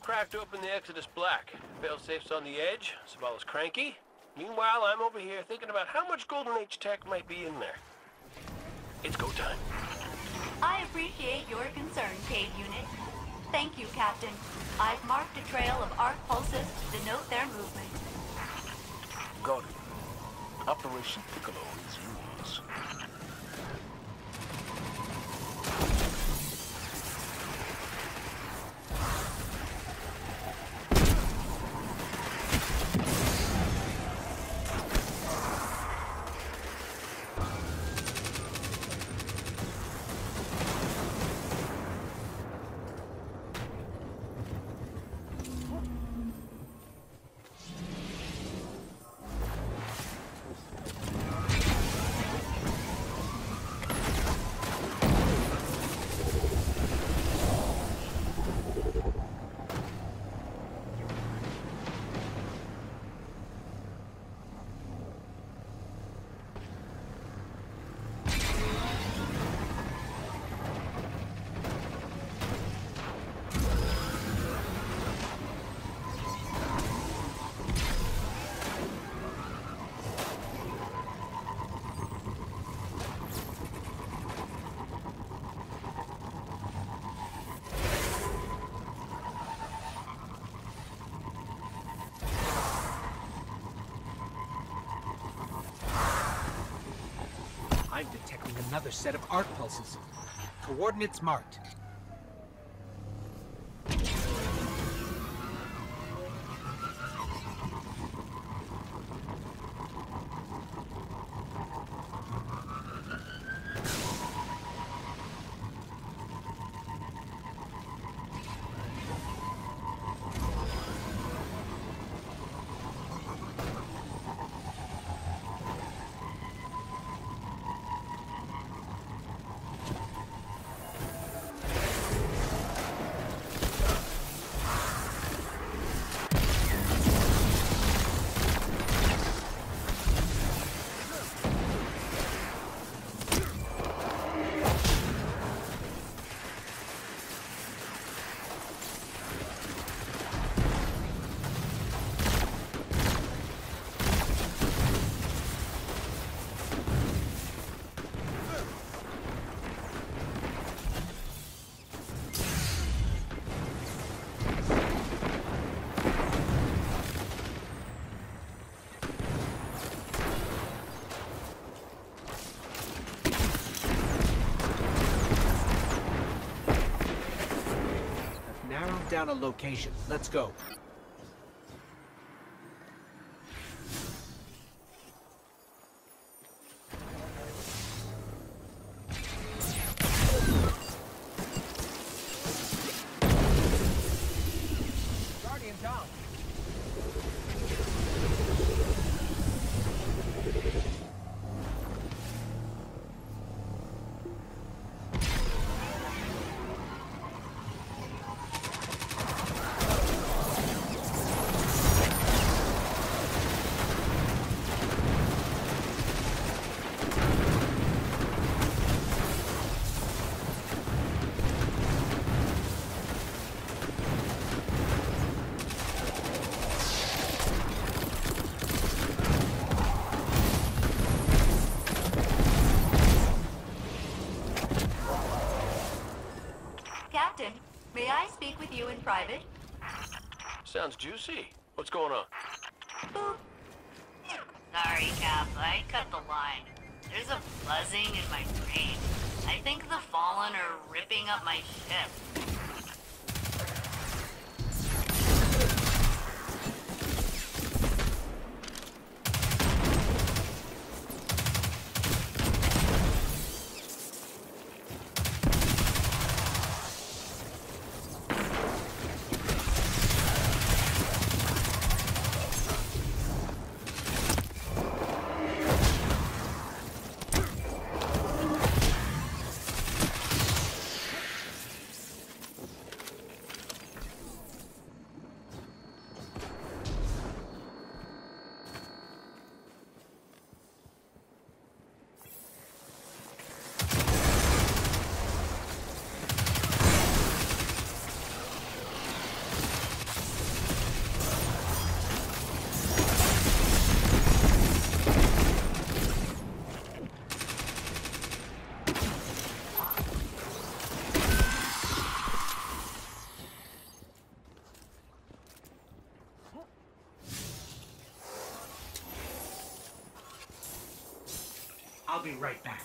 Fallen have cracked open the Exodus Black. Failsafe's on the edge, Zavala cranky. Meanwhile, I'm over here thinking about how much Golden Age tech might be in there. It's go time. I appreciate your concern, Cayde Unit. Thank you, Captain. I've marked a trail of arc pulses to denote their movement. Got it. Operation Piccolo is yours. Detecting another set of arc pulses. Coordinates marked. Down a location. Let's go. Captain, may I speak with you in private? Sounds juicy. What's going on? Boop. Sorry, Cap, I cut the line. There's a buzzing in my brain. I think the Fallen are ripping up my ship. I'll be right back.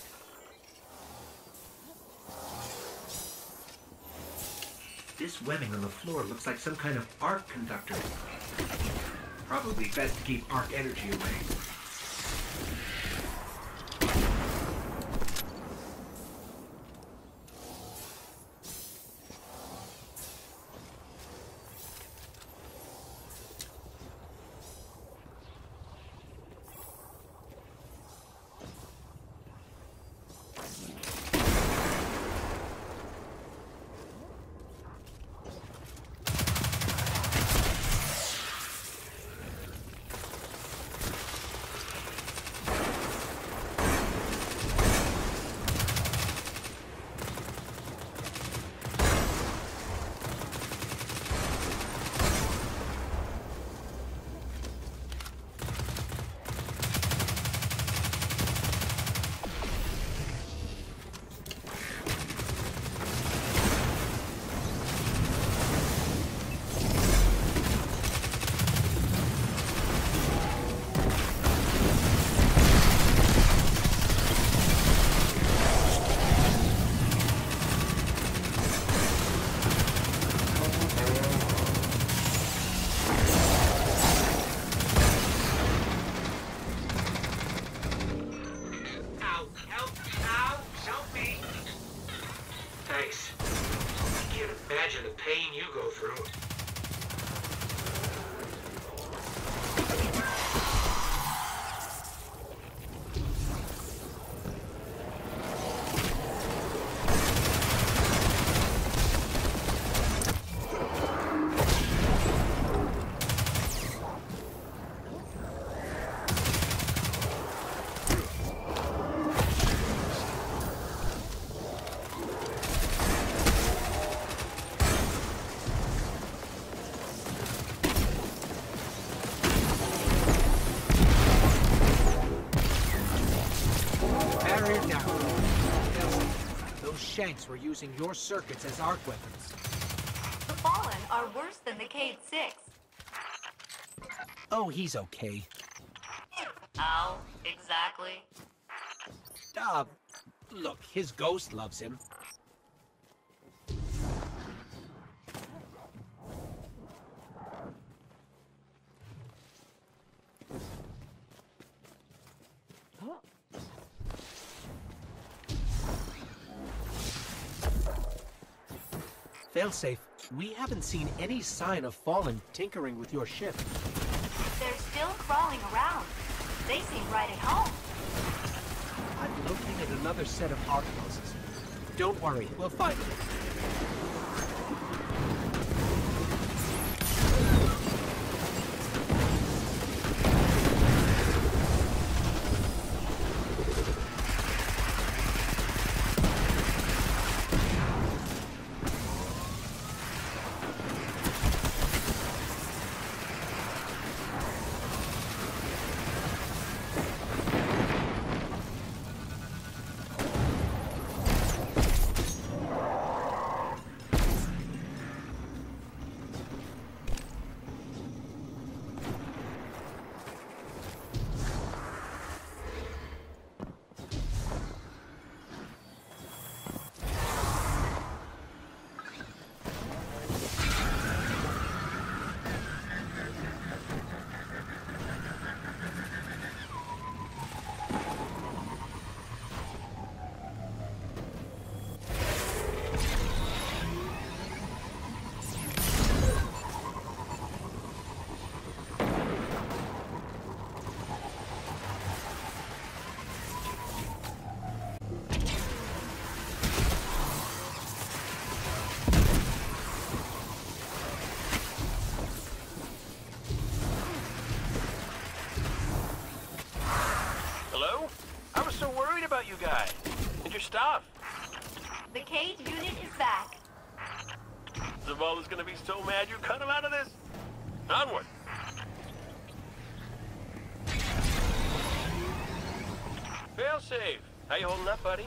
This webbing on the floor looks like some kind of arc conductor. Probably best to keep arc energy away. Were using your circuits as arc weapons. The Fallen are worse than the Cade Six. Oh, he's okay. How exactly? Uh, look, his ghost loves him. Failsafe, we haven't seen any sign of Fallen tinkering with your ship. They're still crawling around. They seem right at home. I've located another set of arc. Don't worry, we'll find them. Stuff. The Cayde unit is back. Zavala's gonna be so mad you cut him out of this. Onward. Fail safe. How you holding up, buddy?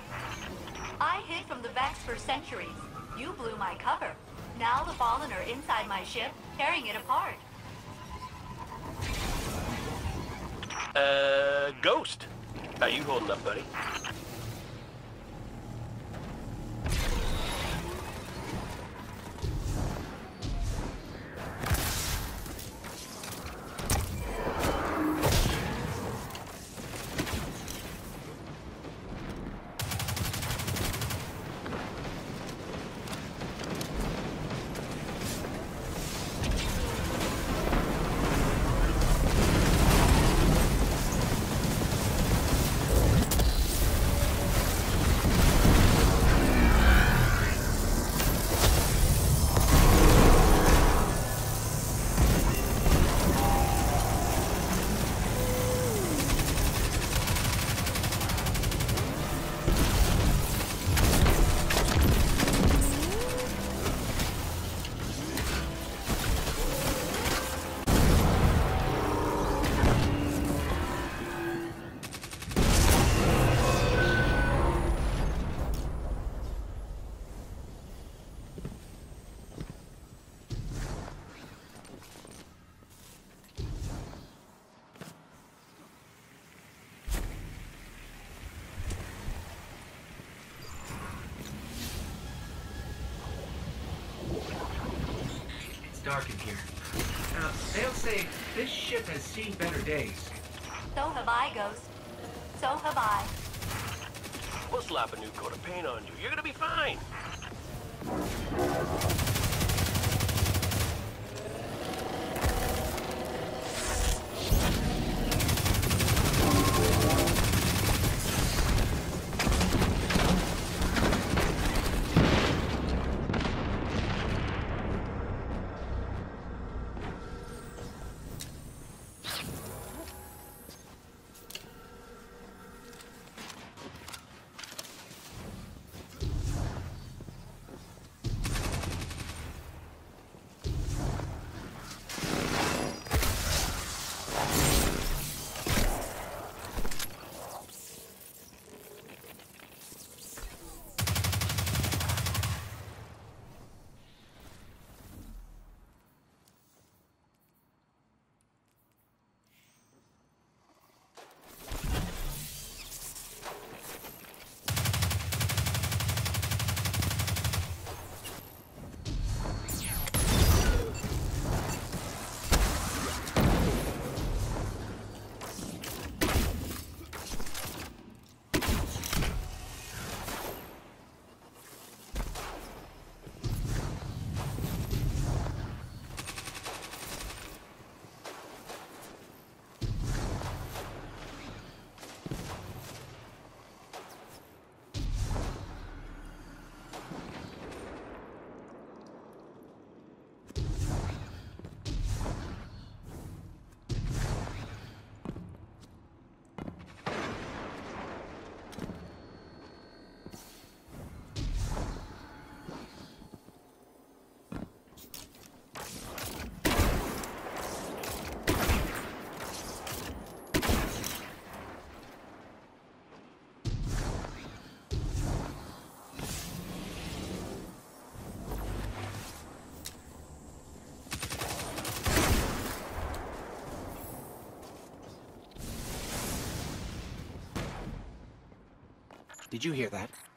I hid from the Vex for centuries. You blew my cover. Now the Fallen are inside my ship, tearing it apart. Uh, Ghost. How you holding up, buddy? Dark in here. Now, they'll say this ship has seen better days. So have I, Ghost. So have I. We'll slap a new coat of paint on you. You're gonna be fine. Did you hear that?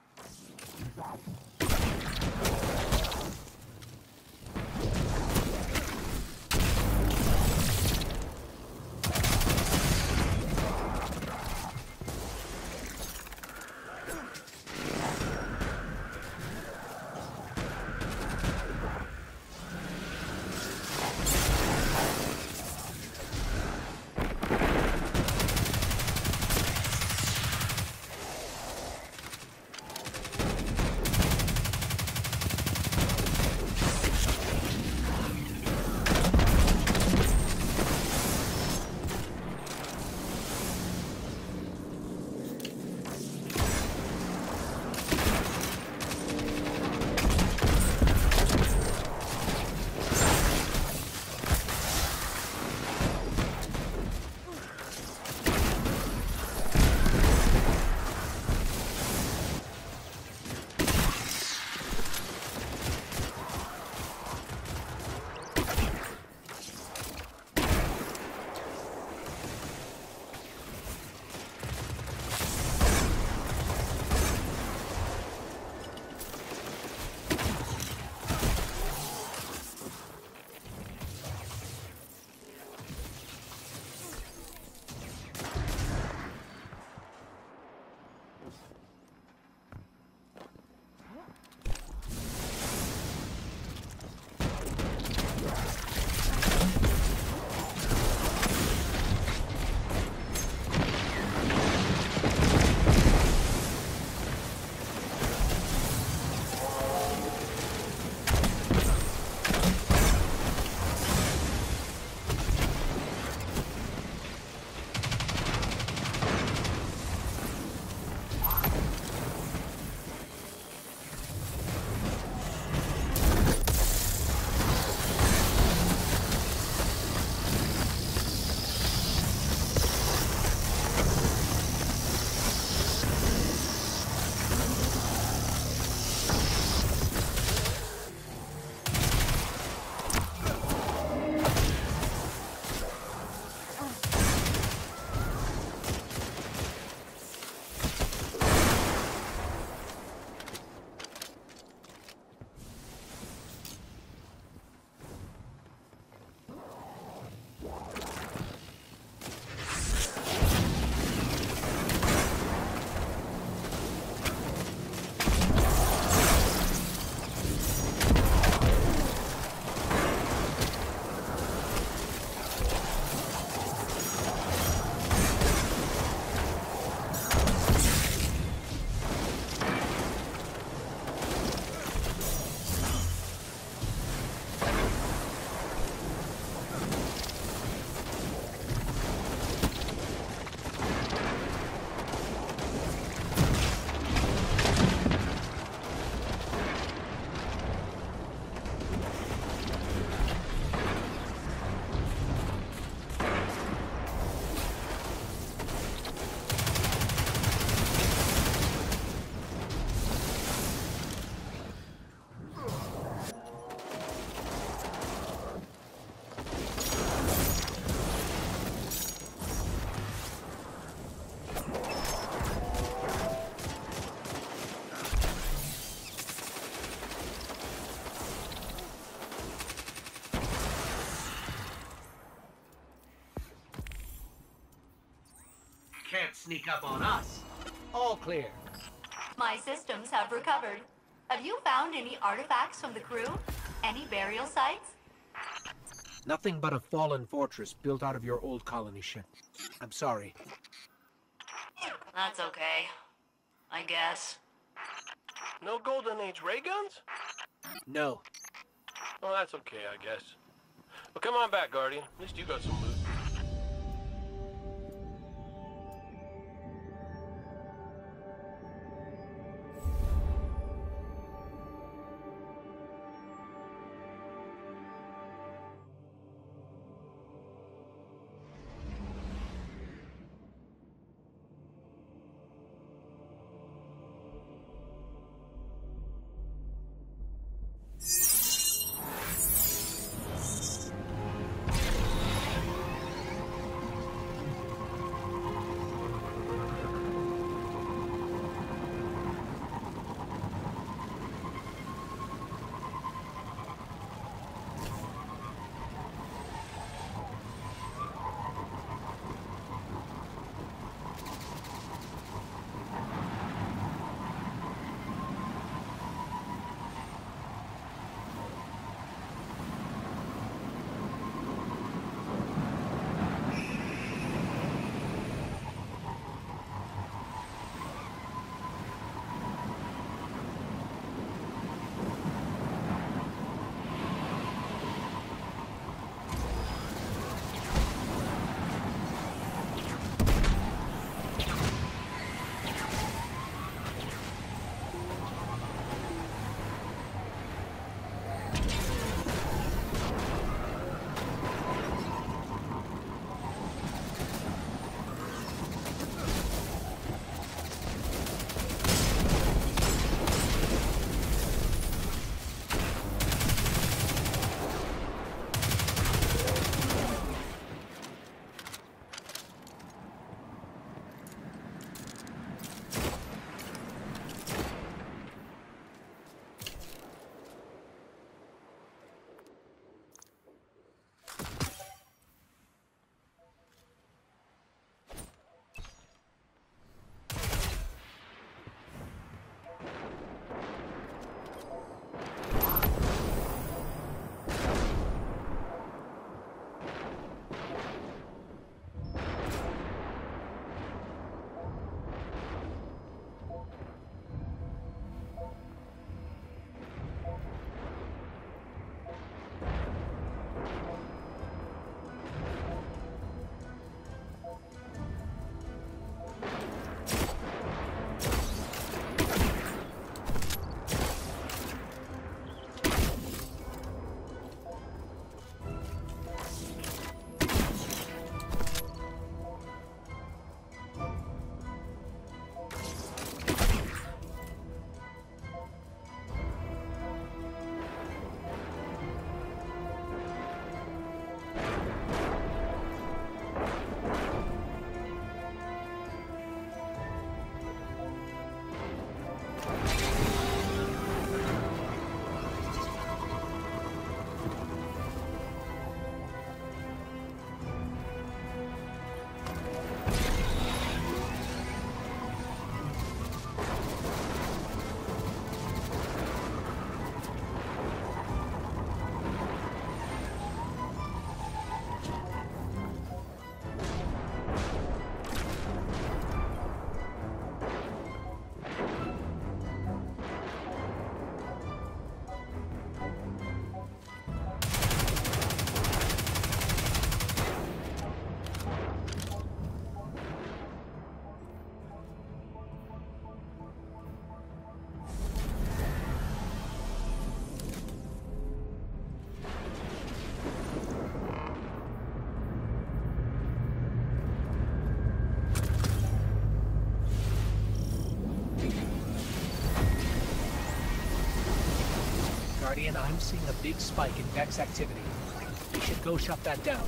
Sneak up on us. All clear. My systems have recovered. Have you found any artifacts from the crew? Any burial sites? Nothing but a fallen fortress built out of your old colony ship. I'm sorry. That's okay. I guess. No Golden Age ray guns? No. Well, that's okay, I guess. Well, come on back, Guardian. At least you got some loot. Guardian, I'm seeing a big spike in Vex activity. We should go shut that down.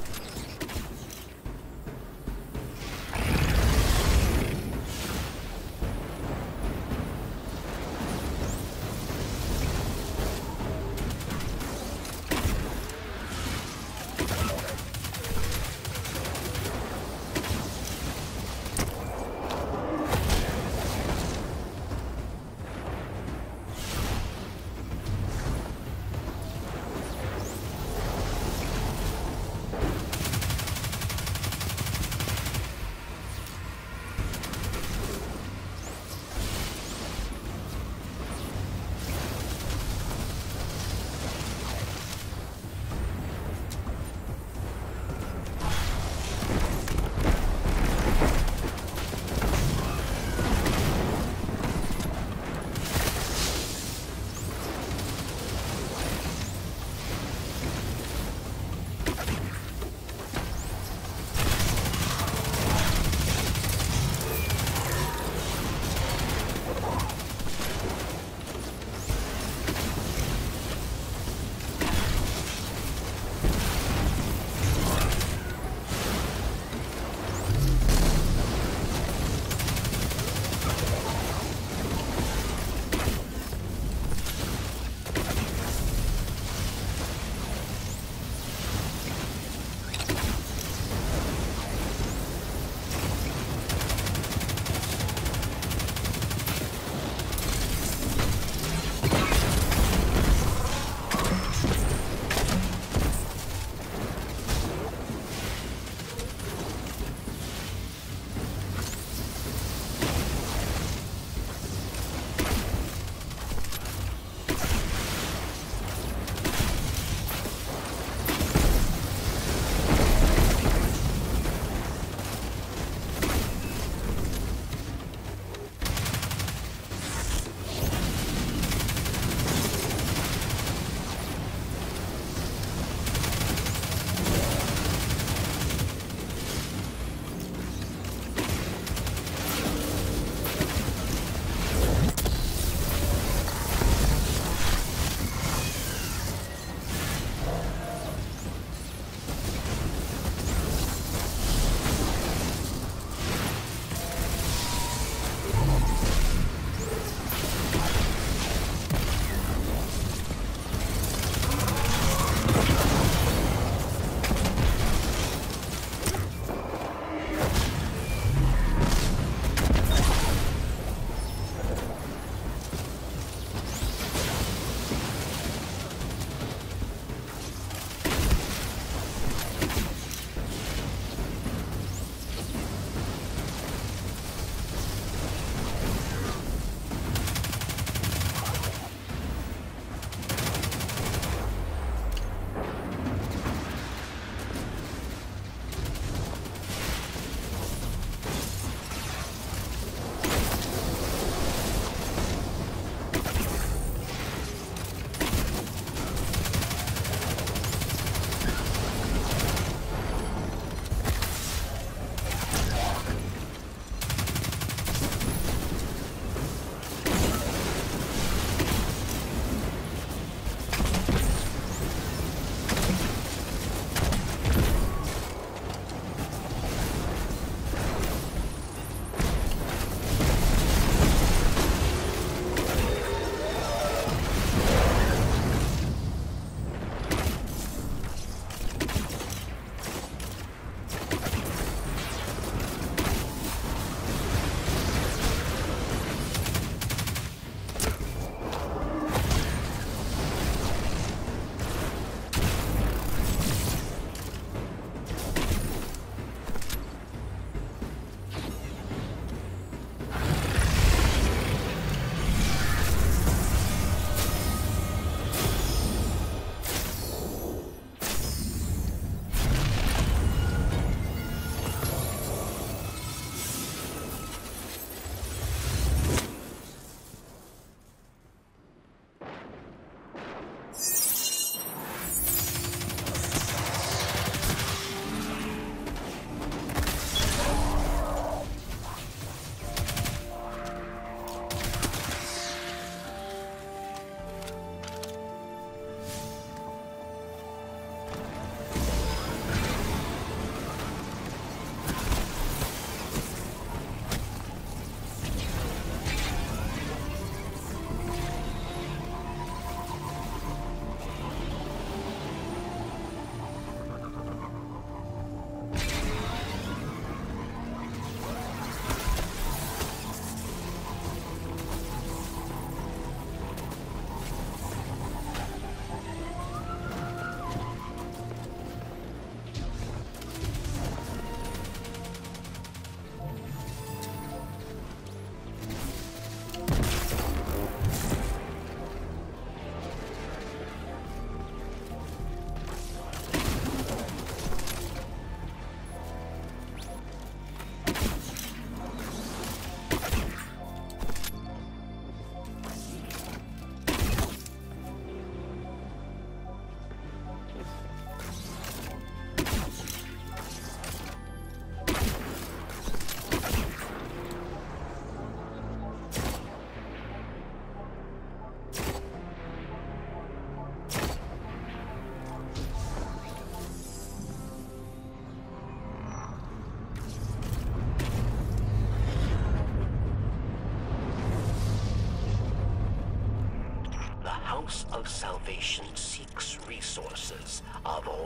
House of Salvation seeks resources of all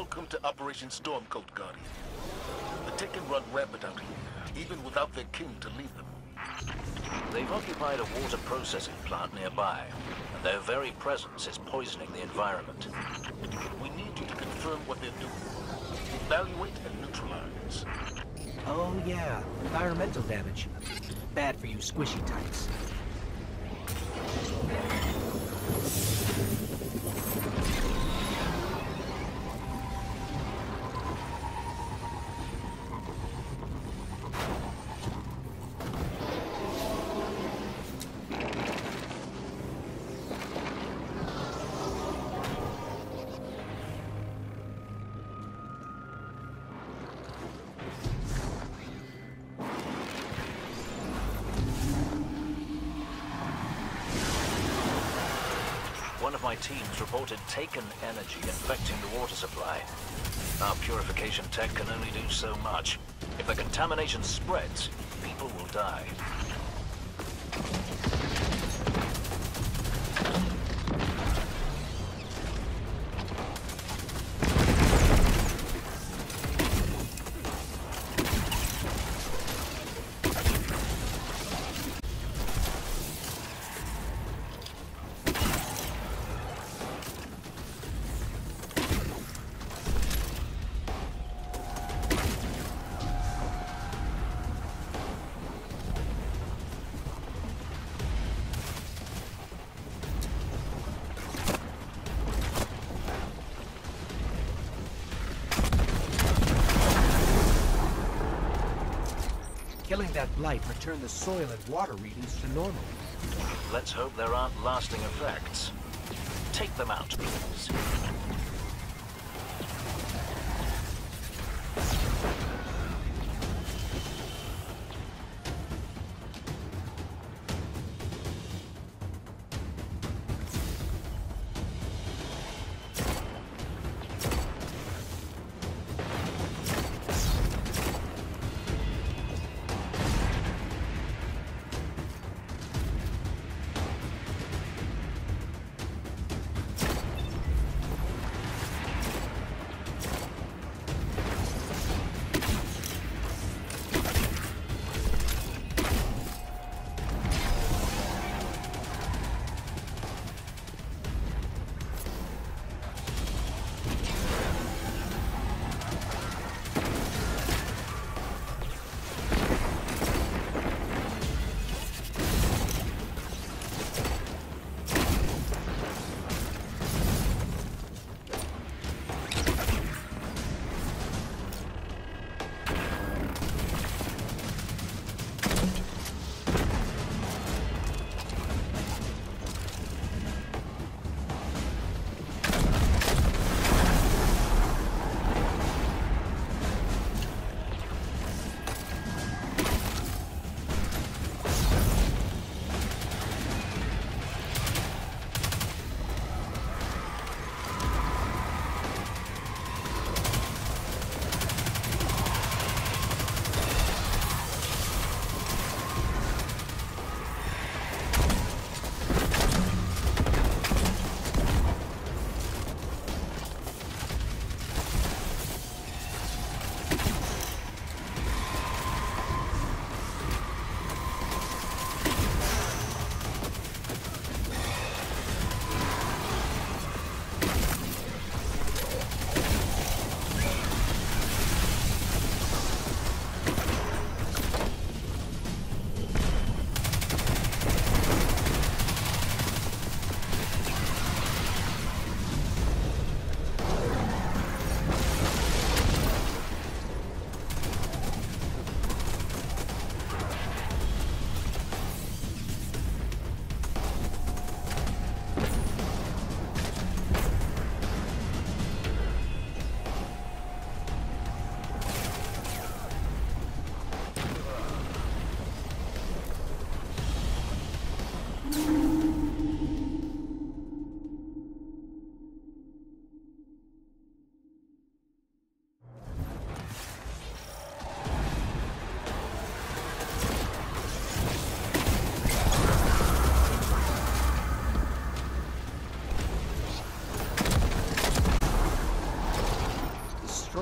Welcome to Operation Stormcoat, Guardian. The Taken run rampant out here, even without their king to lead them. They've occupied a water processing plant nearby, and their very presence is poisoning the environment. We need you to confirm what they're doing. Evaluate and neutralize. Oh yeah, environmental damage. Bad for you squishy types. My teams reported taken energy infecting the water supply. Our purification tech can only do so much. If the contamination spreads, people will die. Returned the soil and water readings to normal. Let's hope there aren't lasting effects. Take them out, please.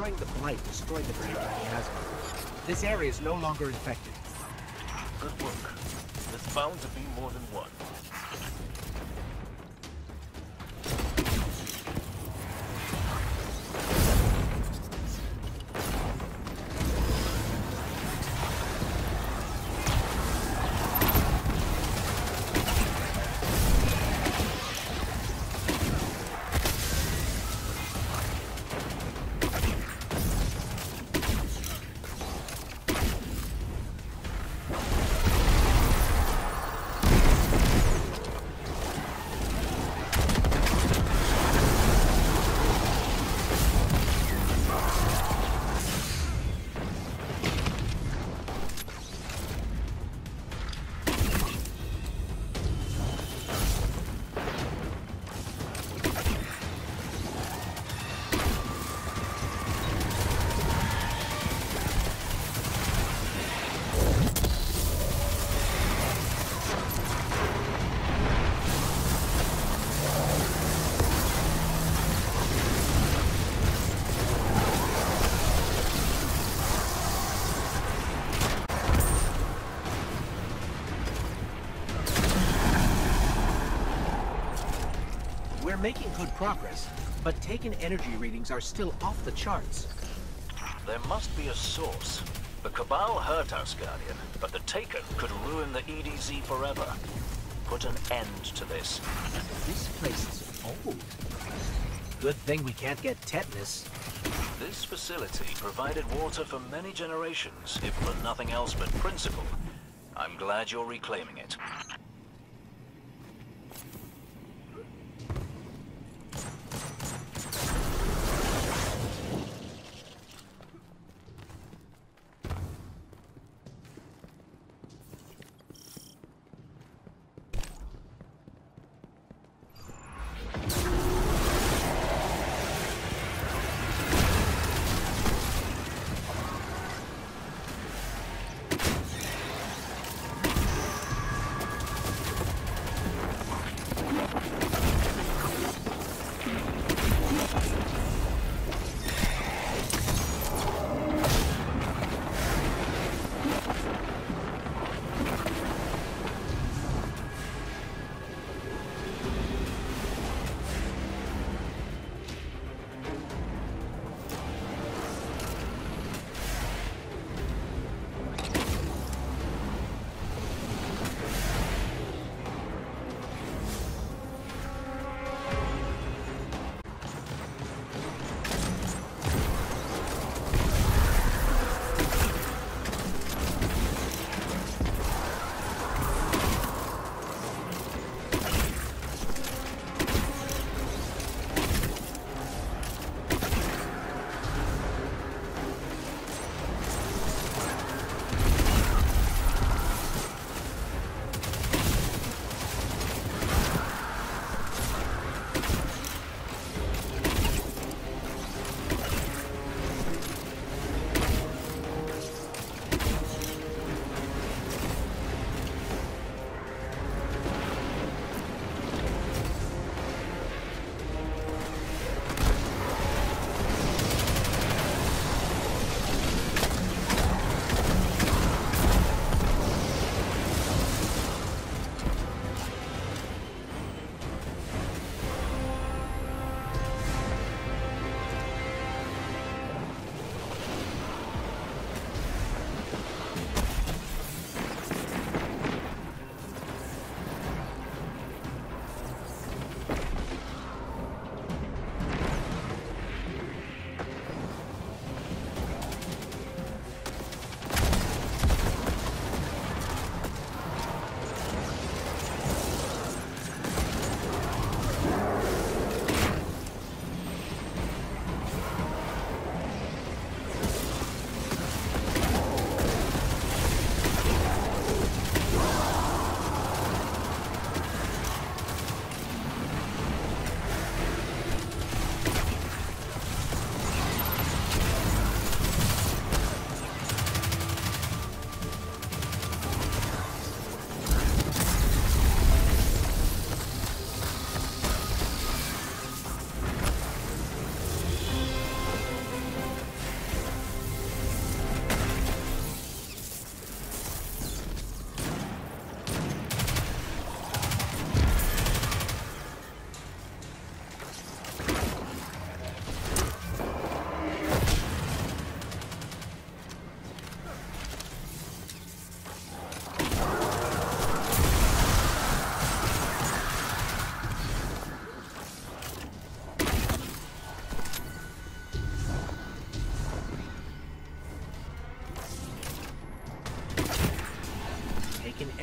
Destroying the blight destroyed the breed miasma. This area is no longer infected. Good work. There's bound to be more than one. We're making good progress, but taken energy readings are still off the charts. There must be a source. The Cabal hurt us, Guardian, but the Taken could ruin the EDZ forever. Put an end to this. This place is old. Good thing we can't get tetanus. This facility provided water for many generations, if for nothing else but principle. I'm glad you're reclaiming it.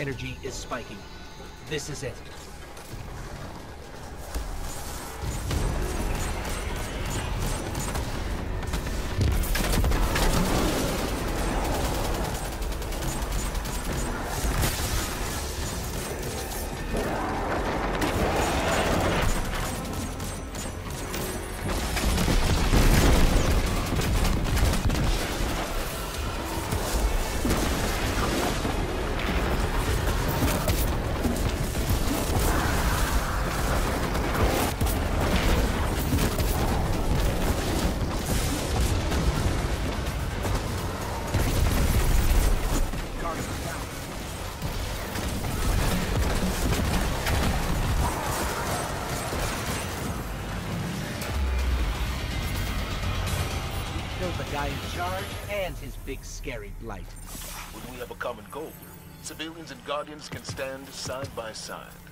Energy is spiking. This is it. Big scary blight. When we have a common goal, civilians and Guardians can stand side by side.